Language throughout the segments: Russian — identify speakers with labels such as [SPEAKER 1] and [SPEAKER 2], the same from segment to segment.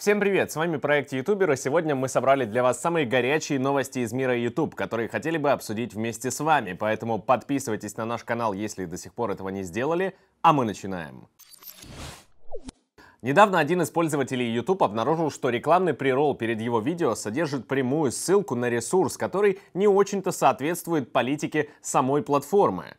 [SPEAKER 1] Всем привет, с вами проект Ютубер, и сегодня мы собрали для вас самые горячие новости из мира YouTube, которые хотели бы обсудить вместе с вами, поэтому подписывайтесь на наш канал, если до сих пор этого не сделали, а мы начинаем. Недавно один из пользователей YouTube обнаружил, что рекламный прирол перед его видео содержит прямую ссылку на ресурс, который не очень-то соответствует политике самой платформы.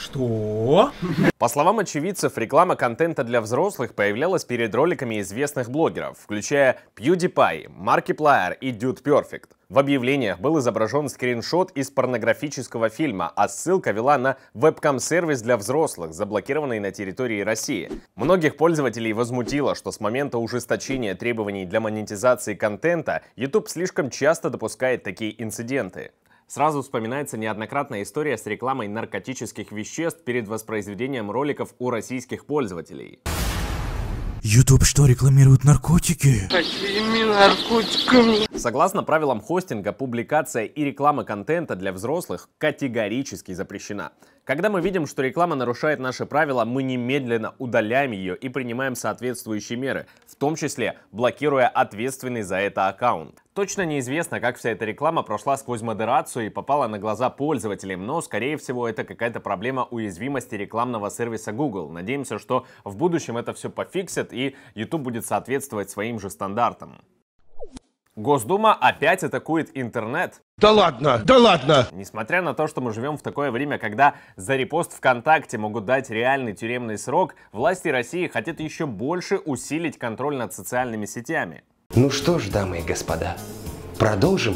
[SPEAKER 2] Что?
[SPEAKER 1] По словам очевидцев, реклама контента для взрослых появлялась перед роликами известных блогеров, включая PewDiePie, Markiplier и Dude Perfect. В объявлениях был изображен скриншот из порнографического фильма, а ссылка вела на вебкам-сервис для взрослых, заблокированный на территории России. Многих пользователей возмутило, что с момента ужесточения требований для монетизации контента YouTube слишком часто допускает такие инциденты. Сразу вспоминается неоднократная история с рекламой наркотических веществ перед воспроизведением роликов у российских пользователей.
[SPEAKER 2] YouTube что, рекламирует наркотики?
[SPEAKER 3] Какими наркотиками?
[SPEAKER 1] Согласно правилам хостинга, публикация и реклама контента для взрослых категорически запрещена. Когда мы видим, что реклама нарушает наши правила, мы немедленно удаляем ее и принимаем соответствующие меры, в том числе блокируя ответственный за это аккаунт. Точно неизвестно, как вся эта реклама прошла сквозь модерацию и попала на глаза пользователям, но, скорее всего, это какая-то проблема уязвимости рекламного сервиса Google. Надеемся, что в будущем это все пофиксят и YouTube будет соответствовать своим же стандартам. Госдума опять атакует интернет.
[SPEAKER 2] Да ладно, да ладно!
[SPEAKER 1] Несмотря на то, что мы живем в такое время, когда за репост ВКонтакте могут дать реальный тюремный срок, власти России хотят еще больше усилить контроль над социальными сетями.
[SPEAKER 4] Ну что ж, дамы и господа, продолжим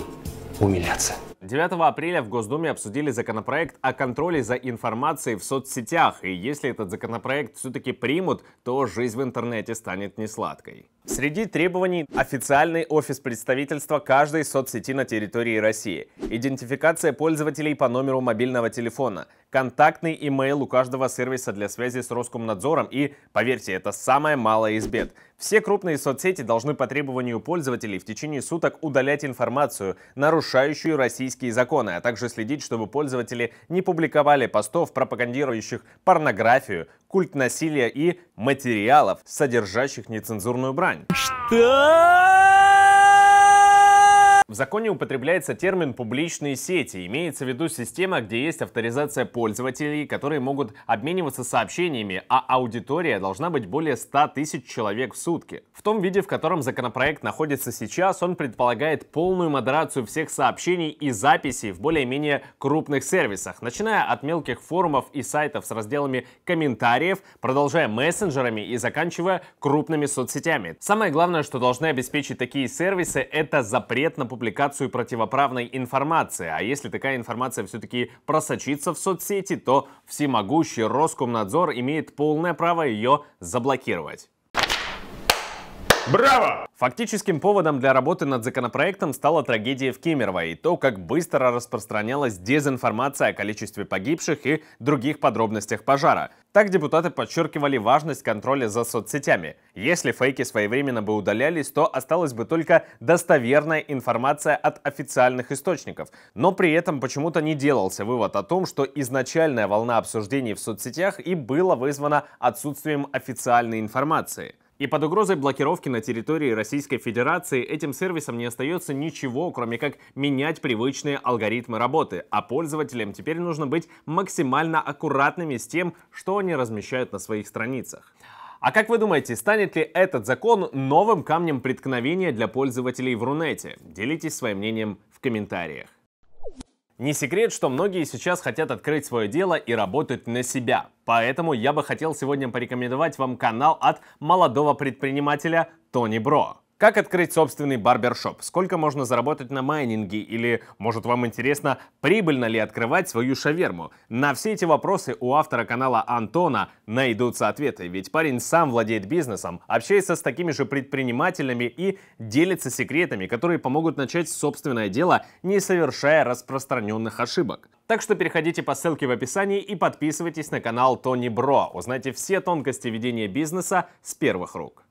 [SPEAKER 4] умиляться.
[SPEAKER 1] 9 апреля в Госдуме обсудили законопроект о контроле за информацией в соцсетях, и если этот законопроект все-таки примут, то жизнь в интернете станет несладкой. Среди требований официальный офис представительства каждой соцсети на территории России, идентификация пользователей по номеру мобильного телефона, контактный имейл у каждого сервиса для связи с Роскомнадзором. И, поверьте, это самое малое из бед. Все крупные соцсети должны по требованию пользователей в течение суток удалять информацию, нарушающую российские законы, а также следить, чтобы пользователи не публиковали постов, пропагандирующих порнографию, культ насилия и материалов, содержащих нецензурную брань. В законе употребляется термин «публичные сети». Имеется в виду система, где есть авторизация пользователей, которые могут обмениваться сообщениями, а аудитория должна быть более 100 тысяч человек в сутки. В том виде, в котором законопроект находится сейчас, он предполагает полную модерацию всех сообщений и записей в более-менее крупных сервисах, начиная от мелких форумов и сайтов с разделами комментариев, продолжая мессенджерами и заканчивая крупными соцсетями. Самое главное, что должны обеспечить такие сервисы, это запрет на публикацию противоправной информации. А если такая информация все-таки просочится в соцсети, то всемогущий Роскомнадзор имеет полное право ее заблокировать.
[SPEAKER 2] Браво!
[SPEAKER 1] Фактическим поводом для работы над законопроектом стала трагедия в Кемерово и то, как быстро распространялась дезинформация о количестве погибших и других подробностях пожара. Так депутаты подчеркивали важность контроля за соцсетями. Если фейки своевременно бы удалялись, то осталась бы только достоверная информация от официальных источников. Но при этом почему-то не делался вывод о том, что изначальная волна обсуждений в соцсетях и была вызвана отсутствием официальной информации. И под угрозой блокировки на территории Российской Федерации этим сервисам не остается ничего, кроме как менять привычные алгоритмы работы, а пользователям теперь нужно быть максимально аккуратными с тем, что они размещают на своих страницах. А как вы думаете, станет ли этот закон новым камнем преткновения для пользователей в Рунете? Делитесь своим мнением в комментариях. Не секрет, что многие сейчас хотят открыть свое дело и работать на себя. Поэтому я бы хотел сегодня порекомендовать вам канал от молодого предпринимателя Тони Бро. Как открыть собственный барбершоп? Сколько можно заработать на майнинге? Или, может, вам интересно, прибыльно ли открывать свою шаверму? На все эти вопросы у автора канала Антона найдутся ответы, ведь парень сам владеет бизнесом, общается с такими же предпринимателями и делится секретами, которые помогут начать собственное дело, не совершая распространенных ошибок. Так что переходите по ссылке в описании и подписывайтесь на канал Тони Бро. Узнайте все тонкости ведения бизнеса с первых рук.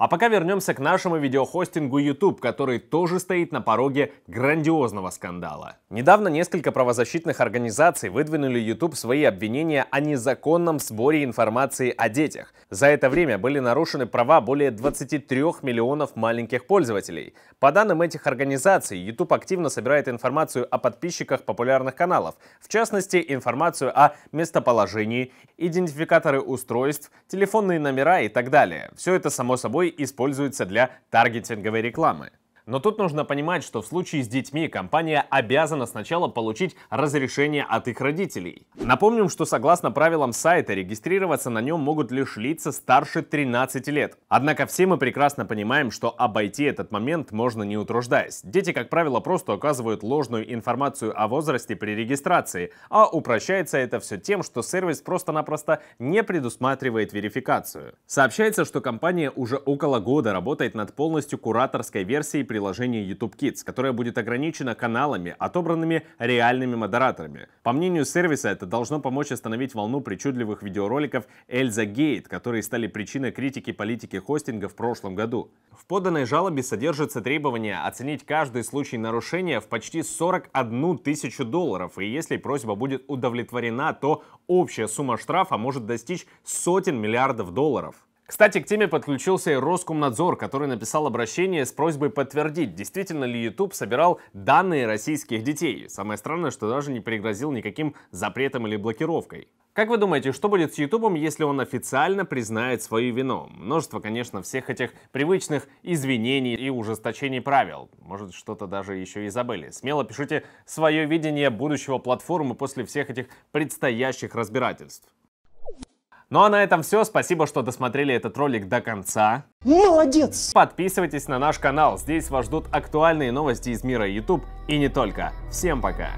[SPEAKER 1] А пока вернемся к нашему видеохостингу YouTube, который тоже стоит на пороге грандиозного скандала. Недавно несколько правозащитных организаций выдвинули YouTube свои обвинения о незаконном сборе информации о детях. За это время были нарушены права более 23 миллионов маленьких пользователей. По данным этих организаций, YouTube активно собирает информацию о подписчиках популярных каналов, в частности, информацию о местоположении, идентификаторы устройств, телефонные номера и так далее. Все это, само собой, используется для таргетинговой рекламы. Но тут нужно понимать, что в случае с детьми компания обязана сначала получить разрешение от их родителей. Напомним, что согласно правилам сайта, регистрироваться на нем могут лишь лица старше 13 лет. Однако все мы прекрасно понимаем, что обойти этот момент можно не утруждаясь. Дети, как правило, просто указывают ложную информацию о возрасте при регистрации, а упрощается это все тем, что сервис просто-напросто не предусматривает верификацию. Сообщается, что компания уже около года работает над полностью кураторской версией при приложение YouTube Kids, которое будет ограничено каналами, отобранными реальными модераторами. По мнению сервиса, это должно помочь остановить волну причудливых видеороликов Эльза Гейт, которые стали причиной критики политики хостинга в прошлом году. В поданной жалобе содержится требование оценить каждый случай нарушения в почти 41 тысячу долларов, и если просьба будет удовлетворена, то общая сумма штрафа может достичь сотен миллиардов долларов. Кстати, к теме подключился и Роскомнадзор, который написал обращение с просьбой подтвердить, действительно ли YouTube собирал данные российских детей. Самое странное, что даже не пригрозил никаким запретом или блокировкой. Как вы думаете, что будет с YouTube, если он официально признает свою вину? Множество, конечно, всех этих привычных извинений и ужесточений правил. Может, что-то даже еще и забыли. Смело пишите свое видение будущего платформы после всех этих предстоящих разбирательств. Ну а на этом все. Спасибо, что досмотрели этот ролик до конца.
[SPEAKER 2] Молодец!
[SPEAKER 1] Подписывайтесь на наш канал. Здесь вас ждут актуальные новости из мира YouTube и не только. Всем пока!